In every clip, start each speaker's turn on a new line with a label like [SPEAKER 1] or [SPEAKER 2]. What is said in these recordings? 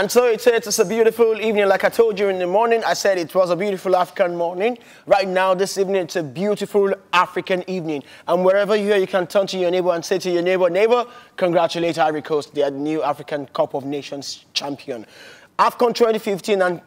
[SPEAKER 1] And so it's, it's a beautiful evening. Like I told you in the morning, I said it was a beautiful African morning. Right now, this evening, it's a beautiful African evening. And wherever you are, you can turn to your neighbor and say to your neighbor, neighbor, congratulate Ivory Coast. They are the new African Cup of Nations champion. AFCON 2015 and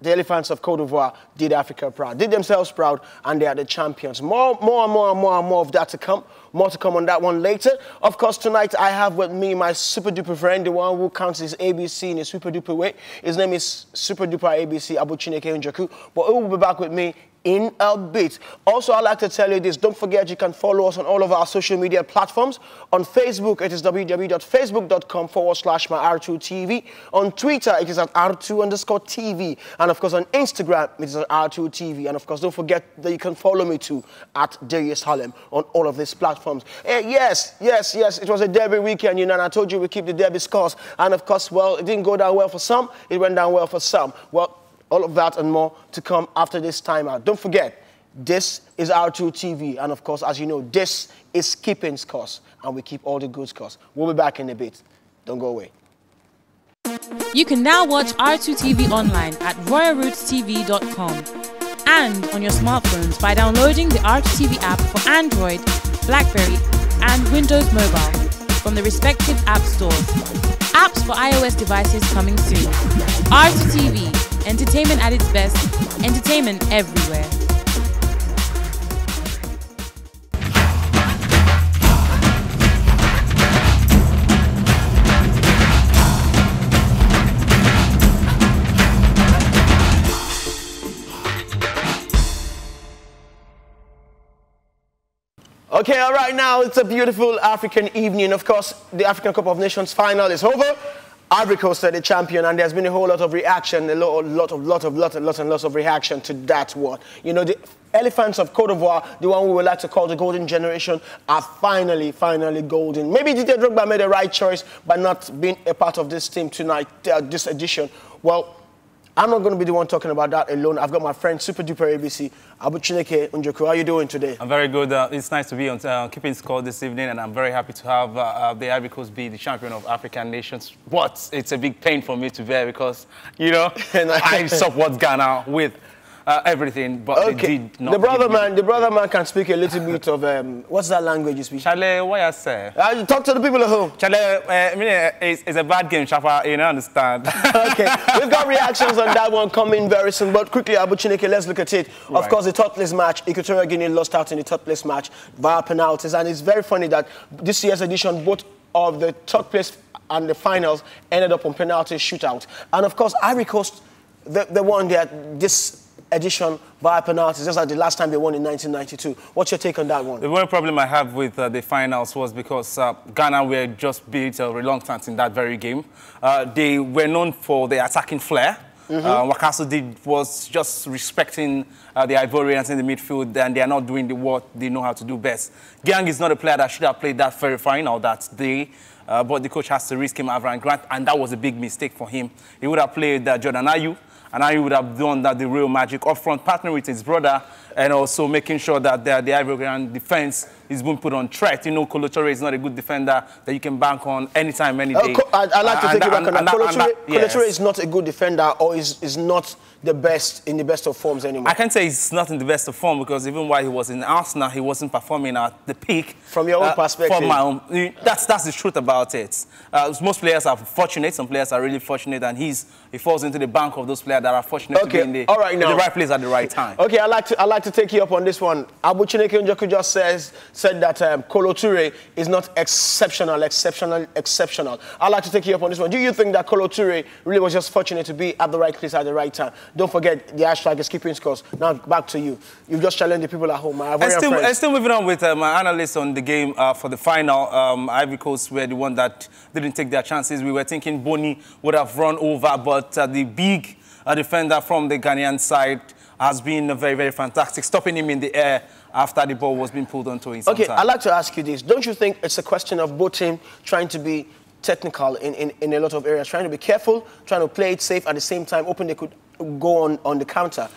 [SPEAKER 1] the elephants of Cote d'Ivoire did Africa proud, did themselves proud, and they are the champions. More, more, and more, and more, and more of that to come. More to come on that one later. Of course, tonight I have with me my super duper friend, the one who counts his ABC in a super duper way. His name is Super Duper ABC Abu Chineke Njoku. But he will be back with me in a bit. Also, I'd like to tell you this. Don't forget you can follow us on all of our social media platforms. On Facebook, it is www.facebook.com forward slash my R2TV. On Twitter, it is at R2 underscore TV. And of course, on Instagram, it is at R2TV. And of course, don't forget that you can follow me too at Darius Harlem on all of these platforms. Uh, yes, yes, yes, it was a derby weekend, you know, and I told you we keep the derby scores. And of course, well, it didn't go down well for some, it went down well for some. Well, all of that and more to come after this timeout. Don't forget, this is R2 TV, and of course, as you know, this is keeping scores, and we keep all the good scores. We'll be back in a bit. Don't go away.
[SPEAKER 2] You can now watch R2TV online at royalrootstv.com and on your smartphones by downloading the R2TV app for Android, Blackberry, and Windows Mobile from the respective app stores. Apps for iOS devices coming soon. R2TV Entertainment at its best, entertainment everywhere.
[SPEAKER 1] Okay, all right, now it's a beautiful African evening. Of course, the African Cup of Nations final is over. Ivory Coast are the champion, and there's been a whole lot of reaction, a lot, lot of, lot of, lot, and lots and lots of reaction to that one. You know, the elephants of Cote d'Ivoire, the one we would like to call the golden generation, are finally, finally golden. Maybe Didier Drogba made the right choice by not being a part of this team tonight, uh, this edition. Well, I'm not going to be the one talking about that alone. I've got my friend Super Duper ABC, Abu Chineke Njoku. How are you doing today?
[SPEAKER 3] I'm very good. Uh, it's nice to be on uh, Keeping Score this evening, and I'm very happy to have uh, uh the Ivory Coast be the champion of African nations. But it's a big pain for me to bear because, you know, I support Ghana with uh, everything, but okay.
[SPEAKER 1] The brother man, the brother man can speak a little bit of um, what's that language you speak?
[SPEAKER 3] Chale, what I say?
[SPEAKER 1] Uh, talk to the people at home.
[SPEAKER 3] Chale, uh, I mean, it's, it's, a bad game, Shafa. You know, understand?
[SPEAKER 1] okay, we've got reactions on that one coming very soon. But quickly, Abu Chineke, let's look at it. Right. Of course, the third place match, Equatorial Guinea lost out in the third place match via penalties, and it's very funny that this year's edition, both of the third place and the finals ended up on penalty shootout. And of course, Ivory Coast, the, the one that this edition via penalties, just like the last time they won in 1992. What's your take on that one?
[SPEAKER 3] The one problem I have with uh, the finals was because uh, Ghana were just built uh, reluctant in that very game. Uh, they were known for their attacking flair. Mm -hmm. what Castle did was just respecting uh, the Ivorians in the midfield, and they are not doing the what they know how to do best. Gyan is not a player that should have played that very final that day. Uh, but the coach has to risk him Avram Grant, and that was a big mistake for him. He would have played uh, Jordan Ayew, and I would have done that the real magic up front, partnering with his brother, and also making sure that the, the Ivorian defense is being put on threat. You know, Kolo Touré is not a good defender that you can bank on anytime, any day.
[SPEAKER 1] Uh, I, like to uh, take you back on that. Kolo Touré, yes. is not a good defender or is, is not the best in the best of forms anymore.
[SPEAKER 3] I can't say he's not in the best of form because even while he was in Arsenal, he wasn't performing at the peak.
[SPEAKER 1] From your own uh, perspective?
[SPEAKER 3] From my own. That's, that's the truth about it. Uh, most players are fortunate. Some players are really fortunate, and he's he falls into the bank of those players that are fortunate okay. to be in the, All right, now. the right place at the right time.
[SPEAKER 1] Okay, I'd like to, I'd like to take you up on this one. Abu Chineke Njoku just says, said that um, Kolo Touré is not exceptional, exceptional, exceptional. I'd like to take you up on this one. Do you think that Kolo Touré really was just fortunate to be at the right place at the right time? Don't forget the hashtag is keeping scores. Now back to you. You've just challenged the people at home. My
[SPEAKER 3] and still, and still moving on with uh, my analyst on the game uh, for the final. Um, Ivory Coast were the one that didn't take their chances. We were thinking Bony would have run over, but uh, the big uh, defender from the Ghanaian side has been very, very fantastic, stopping him in the air after the ball was being pulled onto his
[SPEAKER 1] Okay, I'd like to ask you this. Don't you think it's a question of both teams trying to be technical in, in, in a lot of areas, trying to be careful, trying to play it safe at the same time, hoping they could go on, on the counter.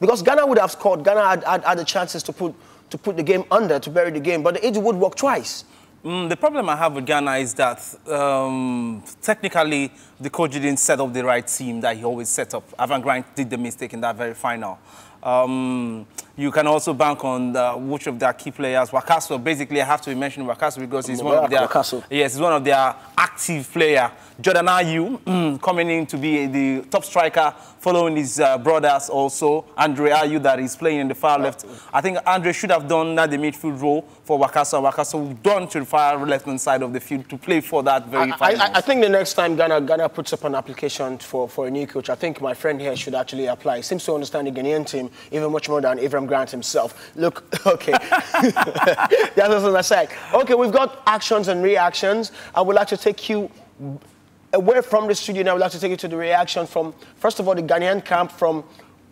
[SPEAKER 1] Because Ghana would have scored. Ghana had, had, had the chances to put, to put the game under, to bury the game, but it would work twice.
[SPEAKER 3] Mm, the problem I have with Ghana is that um, technically the coach didn't set up the right team that he always set up. Avram Grant did the mistake in that very final. Um, you can also bank on the, which of their key players. Wakaso, basically, I have to mention Wakaso because he's one of their
[SPEAKER 1] Wakaso.
[SPEAKER 3] yes, he's one of their active player. Jordan Ayew mm, coming in to be the top striker, following his uh, brothers also. Andre Ayew that is playing in the far left. I think Andre should have done that the midfield role for Wakaso. Wakaso done to the far left hand side of the field to play for that very
[SPEAKER 1] I. I, I think the next time Ghana, Ghana puts up an application for, for a new coach, I think my friend here should actually apply. He seems to understand the Ghanaian team even much more than Avram Grant himself. Look, okay. That's also an aside. Okay, we've got actions and reactions. I would like to take you away from the studio now. I would like to take you to the reaction from, first of all, the Ghanaian camp from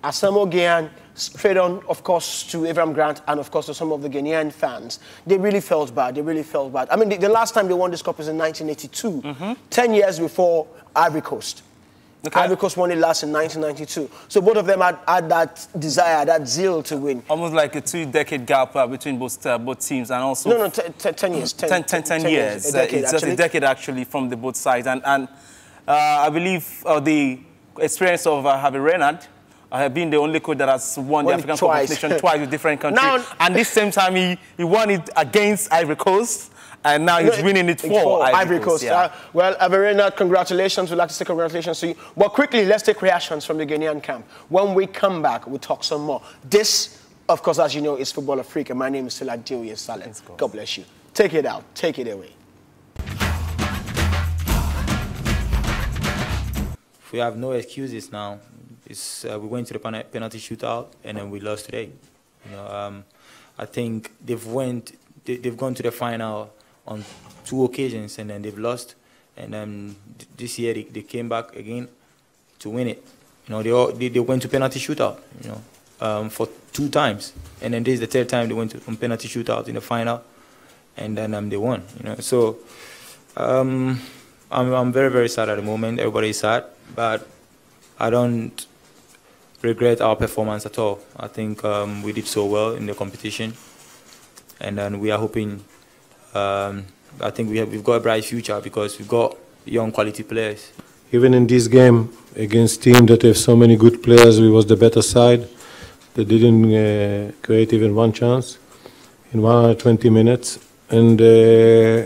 [SPEAKER 1] Asamoah Gyan, straight on, of course, to Avram Grant, and of course to some of the Ghanaian fans. They really felt bad. They really felt bad. I mean, the, the last time they won this cup was in 1982, mm-hmm. 10 years before Ivory Coast.
[SPEAKER 3] Okay.
[SPEAKER 1] Ivory Coast won it last in 1992. So both of them had, had that desire, that zeal to win.
[SPEAKER 3] Almost like a two-decade gap uh, between both uh, both teams, and also
[SPEAKER 1] No, no, t- t- 10 years. 10,
[SPEAKER 3] 10, 10, 10 years.
[SPEAKER 1] A
[SPEAKER 3] Uh,
[SPEAKER 1] decade,
[SPEAKER 3] it's just
[SPEAKER 1] actually.
[SPEAKER 3] a decade actually from the both sides. And, and uh, I believe uh, the experience of uh, Hervé Renard, uh, being the only coach that has won,
[SPEAKER 1] Won
[SPEAKER 3] the African Cup
[SPEAKER 1] twice.
[SPEAKER 3] of Nations twice with different countries.
[SPEAKER 1] Now-
[SPEAKER 3] and this same time he, he won it against Ivory Coast, and now he's winning it
[SPEAKER 1] it's
[SPEAKER 3] for,
[SPEAKER 1] Ivory Coast.
[SPEAKER 3] yeah.
[SPEAKER 1] Uh, well, Hervé Renard, congratulations. We'd like to say congratulations to you. But quickly, let's take reactions from the Ghanaian camp. When we come back, we'll talk some more. This, of course, as you know, is Football Africa. My name is Sila Julius Saleh. God bless you. Take it out. Take it away.
[SPEAKER 4] we have no excuses now. It's, uh, we went to the pen- penalty shootout and then we lost today. You know, um, I think they've went, they, they've gone to the final on two occasions and then they've lost. And then this year they, they came back again to win it. You know, they, all, they, they went to penalty shootout. You know, um, for two times, and then this is the third time they went to penalty shootout in the final, and then um, they won. You know, so um, I'm I'm very very sad at the moment. Everybody is sad, but I don't regret our performance at all. I think um, we did so well in the competition, and then we are hoping. Um, I think we have we've got a bright future because we've got young quality players.
[SPEAKER 5] Even in this game against team that have so many good players, we was the better side. They didn't uh, create even one chance in 120 minutes, and uh,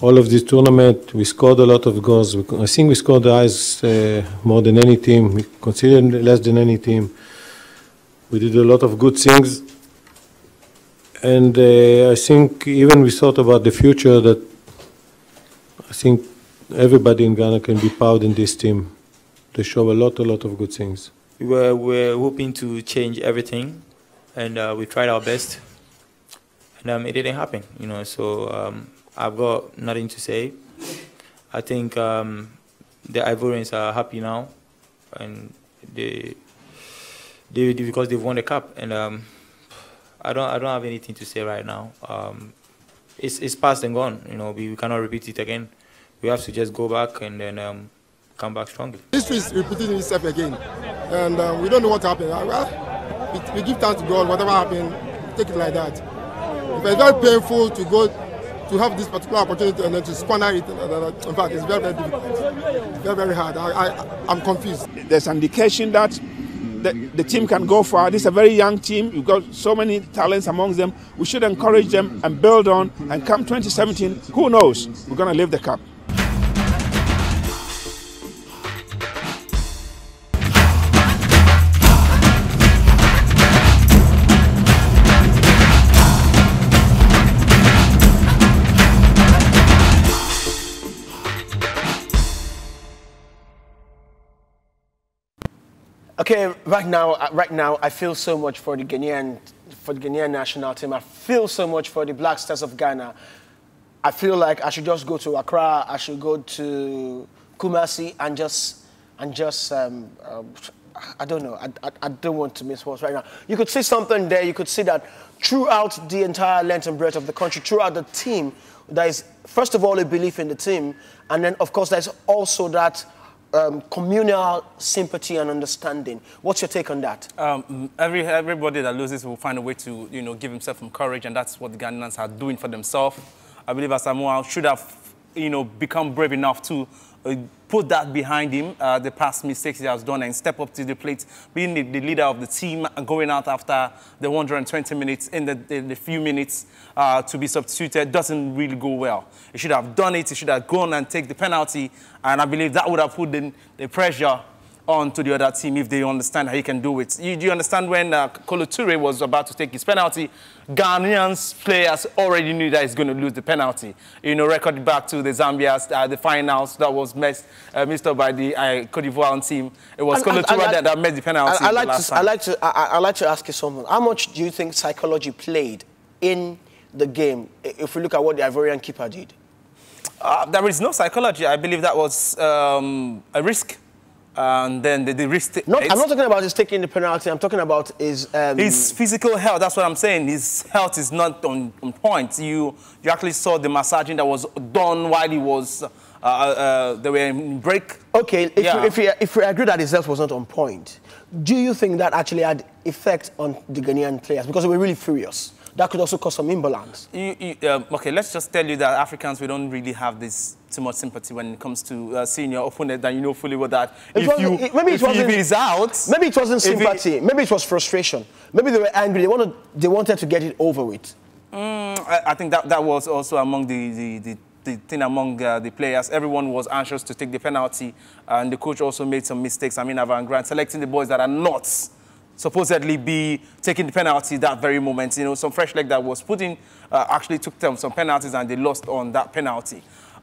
[SPEAKER 5] all of this tournament we scored a lot of goals. I think we scored the eyes uh, more than any team. We considered less than any team. We did a lot of good things, and uh, I think even we thought about the future that I think everybody in Ghana can be proud in this team. They show a lot, a lot of good things.
[SPEAKER 4] We were, were hoping to change everything, and uh, we tried our best, and um, it didn't happen. You know, so um, I've got nothing to say. I think um, the Ivorians are happy now, and they, they because they've won the cup, and um, I don't I don't have anything to say right now. Um, it's it's past and gone. You know, we, we cannot repeat it again. We have to just go back and then um, come back strongly.
[SPEAKER 6] History is repeating itself again, and uh, we don't know what happened. Uh, well, we, we give thanks to God. Whatever happened, take it like that. It's very painful to go to have this particular opportunity and then to squander it. Uh, In fact, it's very, very difficult. Very, very hard. I, I, I'm confused.
[SPEAKER 7] there's an indication that the, the team can go far. This is a very young team. You've got so many talents amongst them. We should encourage them and build on. And come 2017, who knows? We're going to lift the cup.
[SPEAKER 1] Okay, right now, uh, right now, I feel so much for the Ghanaian, for the Ghanaian national team. I feel so much for the Black Stars of Ghana. I feel like I should just go to Accra. I should go to Kumasi and just, and just, um, uh, I don't know. I, I, I don't want to miss what's right now. You could see something there. You could see that throughout the entire length and breadth of the country, throughout the team, there is first of all a belief in the team, and then of course there's also that um, communal sympathy and understanding. What's your take on that?
[SPEAKER 3] Um, every, everybody that loses will find a way to, you know, give himself some courage, and that's what the Ghanaians are doing for themselves. I believe Asamoah should have, you know, become brave enough to put that behind him, uh, the past mistakes he has done, and step up to the plate, being the, the leader of the team, and going out after the 120 minutes, in the, the, the few minutes uh, to be substituted, doesn't really go well. He should have done it, he should have gone and take the penalty, and I believe that would have put the, the pressure on to the other team if they understand how he can do it. You, do you understand when uh, Kolo Toure was about to take his penalty, Ghanaians players already knew that he's going to lose the penalty. You know, record back to the Zambia, uh, the finals that was messed, uh, missed up by the uh, Cote d'Ivoire team. It was Kolo Toure like, that, that made the penalty.
[SPEAKER 1] I, I like to, I like to, I, I like to ask you something. How much do you think psychology played in the game if we look at what the Ivorian keeper did?
[SPEAKER 3] Uh, there is no psychology. I believe that was um, a risk and then the, the risk.
[SPEAKER 1] Not, I'm not talking about his taking the penalty. I'm talking about his um,
[SPEAKER 3] his physical health. That's what I'm saying. His health is not on, on point. You you actually saw the massaging that was done while he was. Uh, uh, uh they were in break.
[SPEAKER 1] Okay, if, yeah. we, if, we, if we agree that his health was not on point, do you think that actually had effect on the Ghanaian players because they were really furious? That could also cause some imbalance.
[SPEAKER 3] You, you, um, okay, let's just tell you that Africans, we don't really have this too much sympathy when it comes to uh, seeing your opponent that you know fully well that
[SPEAKER 1] it if, you, it, maybe it
[SPEAKER 3] wasn't, if out...
[SPEAKER 1] Maybe it wasn't sympathy. It, maybe it was frustration. Maybe they were angry. They wanted, they wanted to get it over with.
[SPEAKER 3] Mm, I, I, think that, that was also among the, the, the the thing among uh, the players. Everyone was anxious to take the penalty, and the coach also made some mistakes. I mean, Avram Grant selecting the boys that are not supposedly be taking the penalty that very moment. You know, some fresh leg that was put in uh, actually took them some penalties and they lost on that penalty.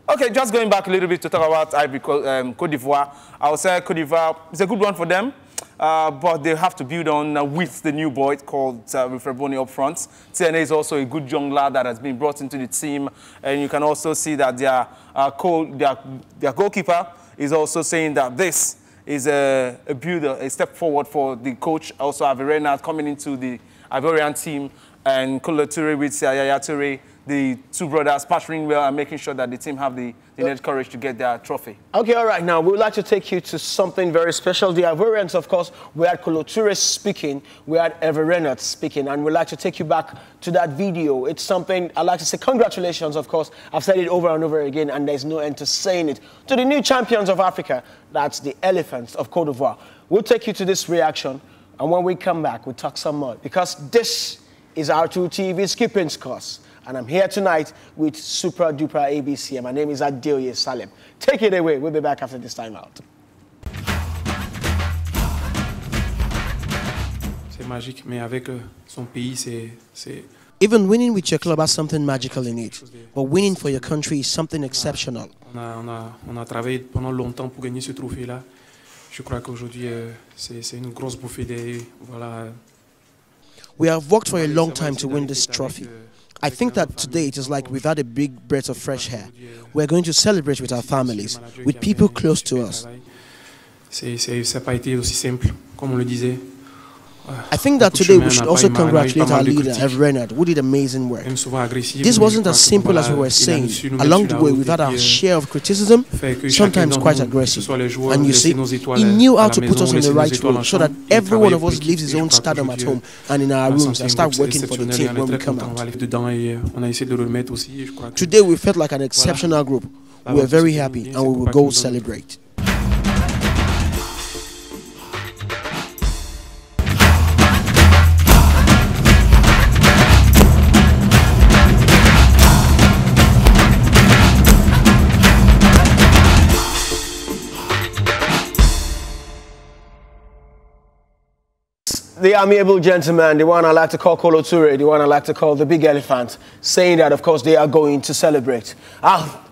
[SPEAKER 3] Okay, just going back a little bit to talk about Ivory um, Cote d'Ivoire. I would say Cote d'Ivoire is a good one for them, uh, but they have to build on uh, with the new boy called uh, Wilfried Bony up front. TNA is also a good young lad that has been brought into the team, and you can also see that their, uh, their, their goalkeeper is also saying that this is a, a builder, a step forward for the coach. Also, Averena coming into the Ivorian team and Kolo Toure with Yaya Toure the two brothers partnering well and making sure that the team have the, the needed courage to get their trophy.
[SPEAKER 1] Okay, all right. Now, we would like to take you to something very special. The Ivorians, of course, we had Kolo Toure speaking, we had Everenat speaking, and we'd like to take you back to that video. It's something, I'd like to say congratulations, of course. I've said it over and over again, and there's no end to saying it. To the new champions of Africa, that's the Elephants of Cote d'Ivoire. We'll take you to this reaction, and when we come back, we'll talk some more, because this is R2 TV's Keeping Scores and I'm here tonight with Super Duper ABC. And my name is Adeoye Salem. Take it away. We'll be back after this time out.
[SPEAKER 8] C'est magique, mais avec euh, son pays, c'est.
[SPEAKER 1] Even winning with your club has something magical in it, but winning for your country is something exceptional.
[SPEAKER 8] On a, on a, on a travaillé pendant longtemps pour gagner ce trophée-là. Je crois qu'aujourd'hui, euh, c'est une grosse bouffée d'air. Voilà.
[SPEAKER 1] We have worked for a long time to win this trophy. Euh, I think that today it is like we've had a big breath of fresh air. We're going to celebrate with our families, with people close to us.
[SPEAKER 8] C'est pas été aussi simple, comme on le disait.
[SPEAKER 1] I think that today we should also congratulate our leader, Hervé Renard, who did amazing work. This wasn't as simple as we were saying. Along the way, we've had our share of criticism, sometimes quite aggressive. And you see, he knew how to put us on the right road so that every one of us leaves his own stardom at home and in our rooms and start working for the team when we come out. Today, we felt like an exceptional group. We were very happy and we will go celebrate. The amiable gentleman, the one I like to call Kolo Toure, the one I like to call the big elephant, saying that, of course, they are going to celebrate. Ah,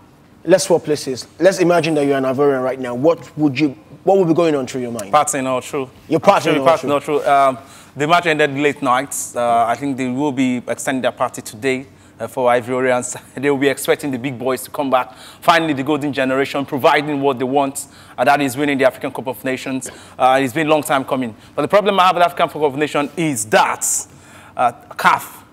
[SPEAKER 1] let's swap places. Let's imagine that you're an Ivorian right now. What would you, what would be going on through your mind?
[SPEAKER 3] Partying all true.
[SPEAKER 1] You're partying all true.
[SPEAKER 3] all true. Um, the match ended late nights. Uh, I think they will be extending their party today uh, for Ivorians. they will be expecting the big boys to come back. Finally, the golden generation, providing what they want, and that is winning the African Cup of Nations. Uh, it's been a long time coming. But the problem I have with African Cup of Nations is that uh, CAF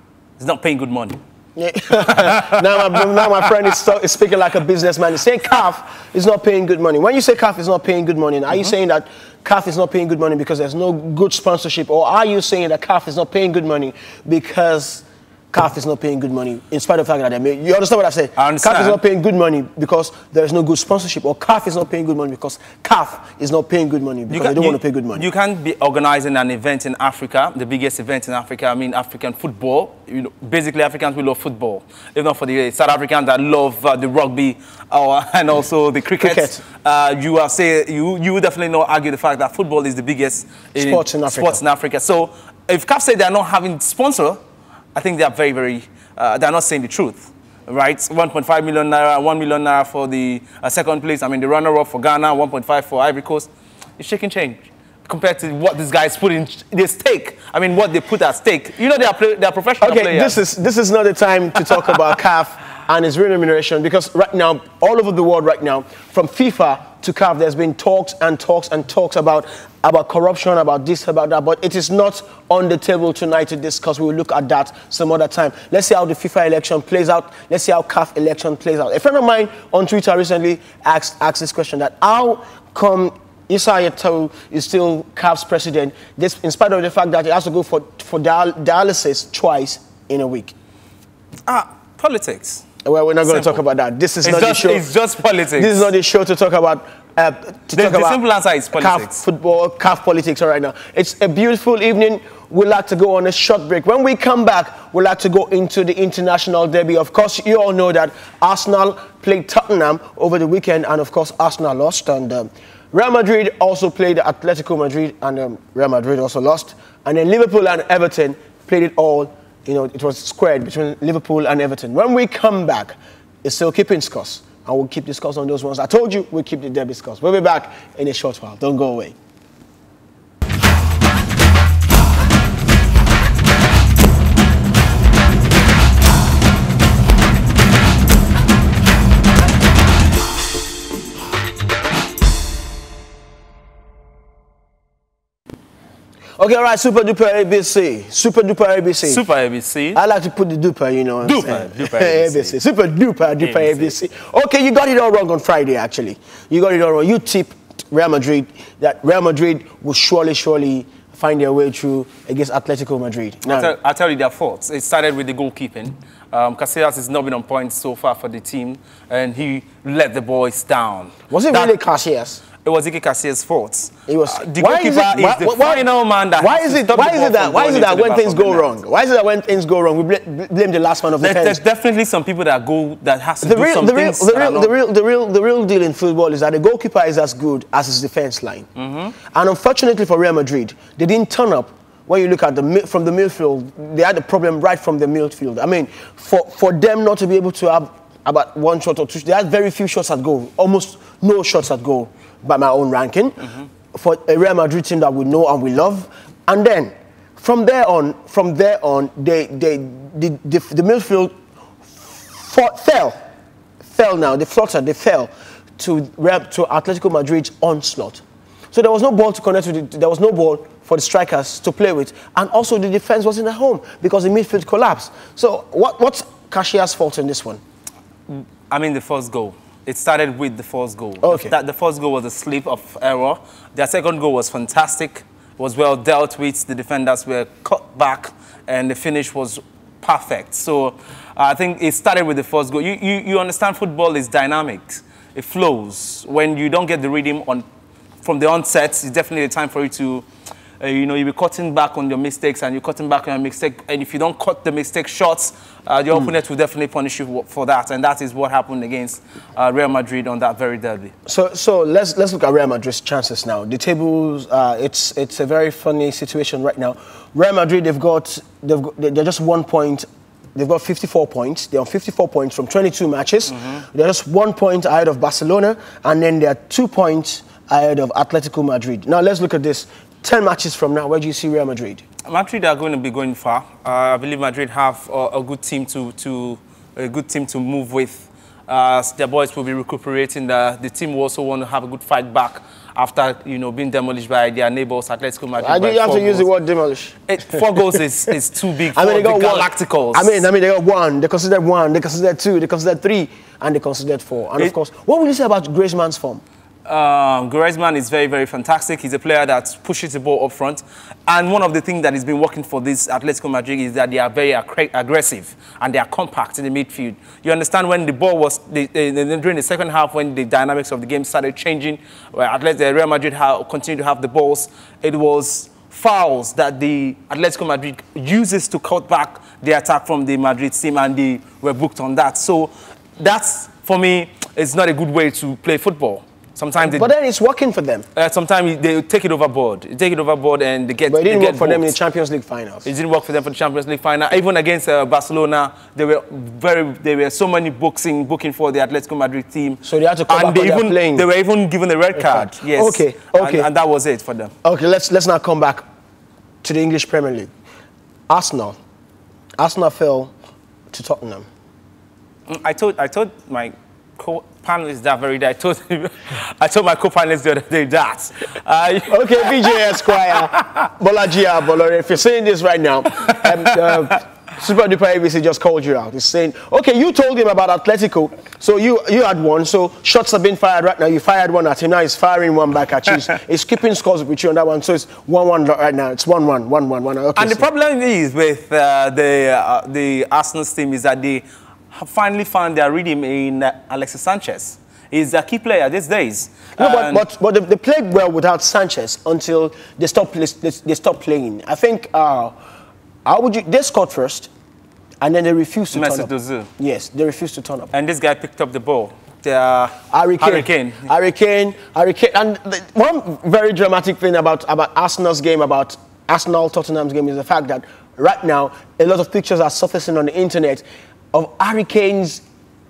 [SPEAKER 3] is not paying good money.
[SPEAKER 1] Yeah. now, my, now my friend is, is, speaking like a businessman. He's saying CAF is not paying good money. When you say CAF is not paying good money, are mm -hmm. you mm-hmm. saying that CAF is not paying good money because there's no good sponsorship? Or are you saying that CAF is not paying good money because CAF is not paying good money, in spite of the fact that they may, you understand what I say?
[SPEAKER 3] I understand.
[SPEAKER 1] CAF is not paying good money because there is no good sponsorship, or CAF is not paying good money because CAF is not paying good money because can, they don't
[SPEAKER 3] you,
[SPEAKER 1] want to pay good money.
[SPEAKER 3] You can't be organizing an event in Africa, the biggest event in Africa, I mean African football. You know, basically, Africans, we love football. If not for the South Africans that love uh, the rugby uh, and also the cricket, cricket. Uh, you, are say, you, you definitely not argue the fact that football is the biggest
[SPEAKER 1] sports in, in Africa.
[SPEAKER 3] Sports in Africa. So if CAF say they are not having sponsor, I think they are very, very uh, they're not saying the truth. Right, 1.5 million naira, 1 million naira for the uh, second place. I mean, the runner-up for Ghana, 1.5 for Ivory Coast. It's shaking change compared to what these guys put in the stake. I mean, what they put at stake. You know, they are, play, they are professional
[SPEAKER 1] okay,
[SPEAKER 3] players.
[SPEAKER 1] this is this is not the time to talk about CAF and its remuneration because right now, all over the world right now, from FIFA to CAF, there's been talks and talks and talks about, about corruption, about this, about that, but it is not on the table tonight to discuss. We will look at that some other time. Let's see how the FIFA election plays out. Let's see how CAF election plays out. A friend of mine on Twitter recently asked, asked this question that how come Issa is still CAF's president, this, in spite of the fact that he has to go for, for dialysis twice in a week?
[SPEAKER 3] Ah, politics.
[SPEAKER 1] Well, we're not going to talk about that. This is
[SPEAKER 3] it's
[SPEAKER 1] not
[SPEAKER 3] just,
[SPEAKER 1] the show.
[SPEAKER 3] It's just politics.
[SPEAKER 1] This is not the show to talk about. Uh, to
[SPEAKER 3] the,
[SPEAKER 1] talk
[SPEAKER 3] the
[SPEAKER 1] about
[SPEAKER 3] simple answer is politics.
[SPEAKER 1] CAF football, CAF politics right now. It's a beautiful evening. We'd like to go on a short break. When we come back, we'd like to go into the international derby. Of course, you all know that Arsenal played Tottenham over the weekend, and of course, Arsenal lost. And um, Real Madrid also played Atletico Madrid, and um, Real Madrid also lost. And then Liverpool and Everton played it all you know, it was squared between Liverpool and Everton. When we come back, it's still keeping scores. And we'll keep discussing on those ones. I told you we'll keep the derby scores. We'll be back in a short while. Don't go away. Okay, all right, super duper ABC. Super duper ABC.
[SPEAKER 3] Super ABC.
[SPEAKER 1] I like to put the duper, you know.
[SPEAKER 3] Duper, duper ABC.
[SPEAKER 1] ABC. Super duper duper ABC. ABC. Okay, you got it all wrong on Friday, actually. You got it all wrong. You tipped Real Madrid that Real Madrid will surely, surely find their way through against Atletico Madrid.
[SPEAKER 3] Now, I'll, tell, I'll tell you their faults. It started with the goalkeeping. Um, Casillas has not been on point so far for the team, and he let the boys down.
[SPEAKER 1] Was it that, really Casillas?
[SPEAKER 3] It was Iker Casillas' fault.
[SPEAKER 1] It was.
[SPEAKER 3] Uh, the why goalkeeper is, it, why, is the why, final man that.
[SPEAKER 1] Why is it? Why is it that? Why is it that when things go wrong? Why is it that when things go wrong, we blame, blame the last man of the
[SPEAKER 3] there's, there's definitely some people that go that has to
[SPEAKER 1] the
[SPEAKER 3] do
[SPEAKER 1] real,
[SPEAKER 3] some
[SPEAKER 1] the real,
[SPEAKER 3] things.
[SPEAKER 1] The real, the real, the real, the real deal in football is that the goalkeeper is as good as his defense line.
[SPEAKER 3] Mm -hmm.
[SPEAKER 1] And unfortunately for Real Madrid, they didn't turn up when you look at the from the midfield, they had a problem right from the midfield. I mean, for, for them not to be able to have about one shot or two, they had very few shots at goal, almost no shots at goal by my own ranking mm -hmm. for a Real Madrid team that we know and we love. And then from there on, from there on, they, they, the, the, the midfield fought, fell, fell now. They fluttered, they fell to, to Atletico Madrid's onslaught. So there was no ball to connect with. The, there was no ball for the strikers to play with. And also the defense wasn't at home because the midfield collapsed. So what, what's Casillas' fault in this one?
[SPEAKER 3] I mean, the first goal. It started with the first goal.
[SPEAKER 1] Okay.
[SPEAKER 3] That the first goal was a slip of error. Their second goal was fantastic. Was well dealt with. The defenders were cut back, and the finish was perfect. So uh, I think it started with the first goal. You, you, you understand football is dynamic. It flows. When you don't get the rhythm on, from the onset, it's definitely a time for you to uh, you know, you'll be cutting back on your mistakes and you're cutting back on your mistake. And if you don't cut the mistake shots, uh, the mm. opponent will definitely punish you for that. And that is what happened against uh, Real Madrid on that very derby.
[SPEAKER 1] So, so let's let's look at Real Madrid's chances now. The tables, uh, it's it's a very funny situation right now. Real Madrid, they've got they've got, they're just one point They've got 54 points. They're on 54 points from 22 matches. Mm -hmm. They're just one point ahead of Barcelona, and then they're two points ahead of Atletico Madrid. Now let's look at this. 10 matches from now, where do you see Real Madrid?
[SPEAKER 3] Madrid are going to be going far. Uh, I believe Madrid have a, a, good team to, to a good team to move with. Uh, their boys will be recuperating. The, the team will also want to have a good fight back after you know being demolished by their neighbors, Atletico Madrid.
[SPEAKER 1] I do you have to use the word demolish.
[SPEAKER 3] It, four goals is, is too big for
[SPEAKER 1] I mean, they
[SPEAKER 3] the
[SPEAKER 1] got one. I mean, I mean, they got one. They considered one. They considered two. They considered three, and they considered four. And of course, what would you say about Griezmann's form?
[SPEAKER 3] Um, Griezmann is very, very fantastic. He's a player that pushes the ball up front. And one of the things that has been working for this Atletico Madrid is that they are very aggre- aggressive and they are compact in the midfield. You understand when the ball was, during the second half, when the dynamics of the game started changing, where Atletico, Real Madrid continued to have the balls, it was fouls that the Atletico Madrid uses to cut back the attack from the Madrid team and they were booked on that. So that's, for me, it's not a good way to play football. Sometimes they
[SPEAKER 1] But then it's working for them.
[SPEAKER 3] uh, sometimes they take it overboard. They take it overboard and they get.
[SPEAKER 1] But it didn't work for them in the. Champions League finals.
[SPEAKER 3] It didn't work for them for the Champions League final. Even against uh, Barcelona, they were very. There were so many boxing booking for the Atletico Madrid team.
[SPEAKER 1] So they had to come
[SPEAKER 3] and
[SPEAKER 1] back
[SPEAKER 3] they even
[SPEAKER 1] plane.
[SPEAKER 3] they were even given a red card. Yes.
[SPEAKER 1] Okay,
[SPEAKER 3] And-
[SPEAKER 1] okay.
[SPEAKER 3] And, that was it for them.
[SPEAKER 1] Okay, let's let's now come back to the English Premier League. Arsenal. Arsenal fell to Tottenham.
[SPEAKER 3] Mm, I told I told my co-panelists that very day. I told I told my co-panelists the other day that. Uh,
[SPEAKER 1] Okay, VJ Esquire, Bolaji Bolore, if you're saying this right now, um, uh, Super Duper ABC just called you out. He's saying, okay, you told him about Atletico, so you you had one, so shots have been fired right now. You fired one at him, now he's firing one back at you. He's keeping scores with you on that one, so it's 1 1 right now. It's 1 1, 1 1, 1. Okay,
[SPEAKER 3] And the problem is with uh, the uh, the Arsenal team is that they finally found their rhythm in uh, Alexis Sanchez. He's a key player these days.
[SPEAKER 1] No, but, but, but they, they played well without Sanchez until they stopped, they, they stopped playing. I think, uh, how would you, they scored first, and then they refused to
[SPEAKER 3] Mesut
[SPEAKER 1] turn up. Yes, they refused to turn up.
[SPEAKER 3] and this guy picked up the ball. Uh,
[SPEAKER 1] Harry Kane.
[SPEAKER 3] Harry Kane.
[SPEAKER 1] Harry Kane. Harry Kane. And the, one very dramatic thing about, about Arsenal's game, about Arsenal Tottenham's game, is the fact that right now a lot of pictures are surfacing on the internet of Harry Kane's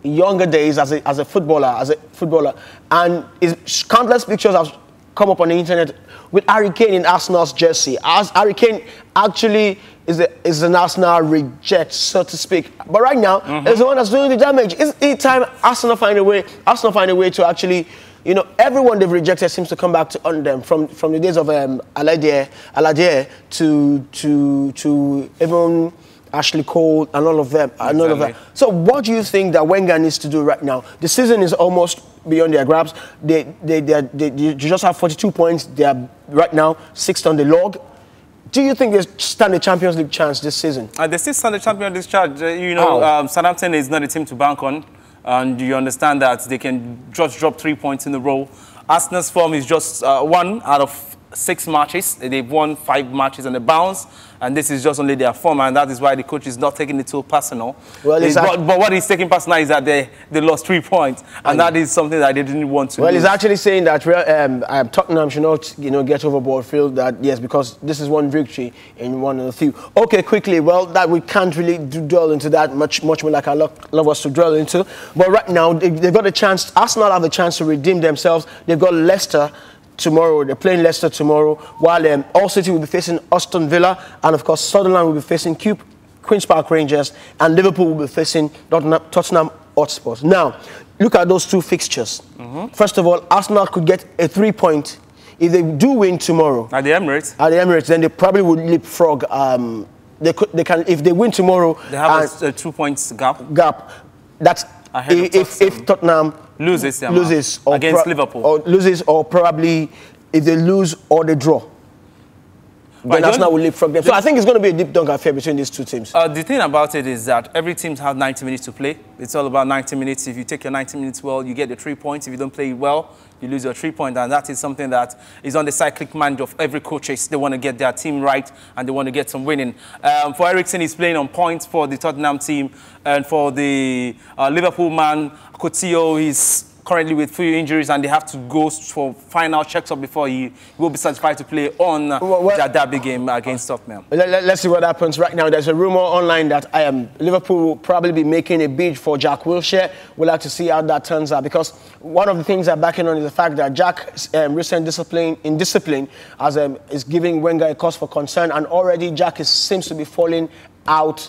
[SPEAKER 1] younger days as a, as a footballer, as a footballer, and his countless pictures have come up on the internet with Harry Kane in Arsenal's jersey. As Harry Kane actually is, a, is an Arsenal reject, so to speak. But right now, there's the one that's doing the damage. It's it's time Arsenal find a way. Arsenal find a way to actually, you know, everyone they've rejected seems to come back to on them from from the days of um, Aladier, Aladier to to to even. Ashley Cole and all of them, and all of that. So, what do you think that Wenger needs to do right now? The season is almost beyond their grasp. They, they, they, they, they just have 42 points. They are right now sixth on the log. Do you think they stand a Champions League chance this season?
[SPEAKER 3] Uh, they still stand the champion discharge. Uh, you know, um, Southampton is not a team to bank on. And you understand that they can just drop three points in a row. Arsenal's form is just uh, one out of six matches. They've won five matches on the bounce. And this is just only their form. And that is why the coach is not taking it too personal.
[SPEAKER 1] Well,
[SPEAKER 3] It's-
[SPEAKER 1] it's
[SPEAKER 3] but, but what he's taking personal is that they, they lost three points. And that is something that they didn't want to
[SPEAKER 1] Well,
[SPEAKER 3] lose.
[SPEAKER 1] he's actually saying that Real- um, um, Tottenham should not, you know, get overboard. Feel that yes, because this is one victory in one of the few. Okay, quickly. Well, that we can't really do, dwell into that much, much more like I love, love us to dwell into. But right now, they, they've got a chance. Arsenal have a chance to redeem themselves. They've got Leicester tomorrow. They're playing Leicester tomorrow, while um, Hull City will be facing Aston Villa, and of course Sunderland will be facing Q- Queens Park Rangers, and Liverpool will be facing Tottenham, Tottenham Hotspurs. Now, look at those two fixtures. First of all, Arsenal could get a three-point if they do win tomorrow
[SPEAKER 3] At the Emirates,
[SPEAKER 1] at the Emirates. Then they probably would leapfrog. Um, they could, they can, if they win tomorrow.
[SPEAKER 3] they have a, a two points gap.
[SPEAKER 1] gap. That's
[SPEAKER 3] Ahead of
[SPEAKER 1] if, if, if Tottenham
[SPEAKER 3] Loses,
[SPEAKER 1] loses
[SPEAKER 3] against Liverpool.
[SPEAKER 1] or loses, or probably if they lose or they draw.
[SPEAKER 3] But
[SPEAKER 1] Then
[SPEAKER 3] don't-
[SPEAKER 1] Arsenal will leapfrog them. So I think it's going to be a deep dunk affair between these two teams.
[SPEAKER 3] Uh, the thing about it is that every team has 90 minutes to play. It's all about 90 minutes. If you take your 90 minutes well, you get the three points. If you don't play well, you lose your three points. And that is something that is on the cyclic mind of every coaches. They want to get their team right and they want to get some winning. Um, for Eriksen, he's playing on points for the Tottenham team. And for the uh, Liverpool man, Coutinho, he's currently with few injuries and they have to go for final checks-up before he will be certified to play on
[SPEAKER 1] Well, well-
[SPEAKER 3] their derby game against Tottenham.
[SPEAKER 1] Let, us see what happens right now. There's a rumor online that I am Liverpool will probably be making a bid for Jack Wilshere. We'll have to see how that turns out because one of the things I'm backing on is the fact that Jack's um, recent discipline in discipline as um, is giving Wenger a cause for concern, and already Jack is, seems to be falling out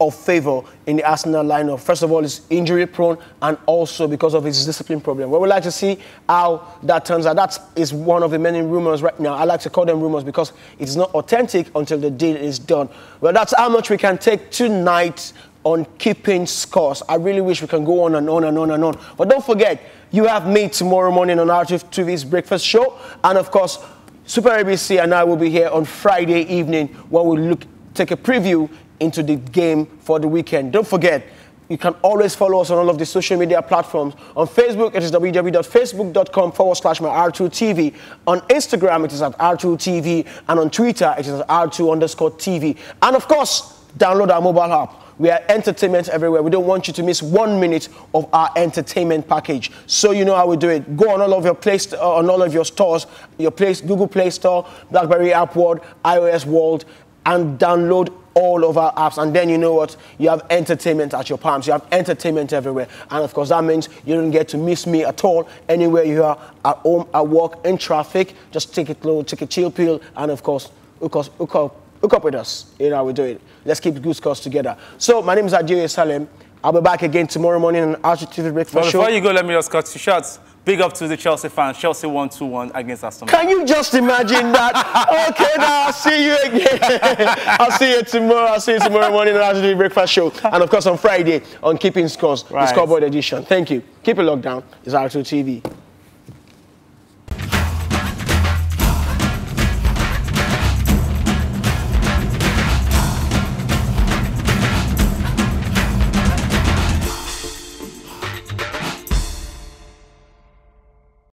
[SPEAKER 1] of favor in the Arsenal lineup. First of all, he's injury prone and also because of his discipline problem. We would like to see how that turns out. That is one of the many rumors right now. I like to call them rumors because it's not authentic until the deal is done. Well, that's how much we can take tonight on keeping scores. I really wish we can go on and on and on and on. But don't forget, you have me tomorrow morning on RTV's Breakfast Show. And of course, Super ABC and I will be here on Friday evening when we look take a preview into the game for the weekend. Don't forget, you can always follow us on all of the social media platforms. On Facebook, it is www.facebook.com forward slash my R2TV. On Instagram, it is at R2TV. And on Twitter, it is at R2 underscore TV. And of course, download our mobile app. We are entertainment everywhere. We don't want you to miss one minute of our entertainment package. So you know how we do it. Go on all of your place, uh, on all of your stores, your place, Google Play Store, BlackBerry App World, iOS World, and download all of our apps. And then you know what? You have entertainment at your palms. You have entertainment everywhere. And of course, that means you don't get to miss me at all anywhere you are at home, at work, in traffic. Just take it low, take a chill pill, and of course, hook, us, hook, up, hook up with us. You know how we do it. Let's keep good scores together. So, my name is Adjoye Salem. I'll be back again tomorrow morning on RTV Breakfast
[SPEAKER 3] Well,
[SPEAKER 1] Show.
[SPEAKER 3] before you go, let me just cut two shots. Big up to the Chelsea fans. Chelsea 1 2 1 against Aston Villa.
[SPEAKER 1] Can you just imagine that? okay, now I'll see you again. I'll see you tomorrow. I'll see you tomorrow morning on RTV Breakfast Show. And of course on Friday on Keeping Scores, the scoreboard edition. Thank you. Keep it locked down. It's R2 TV.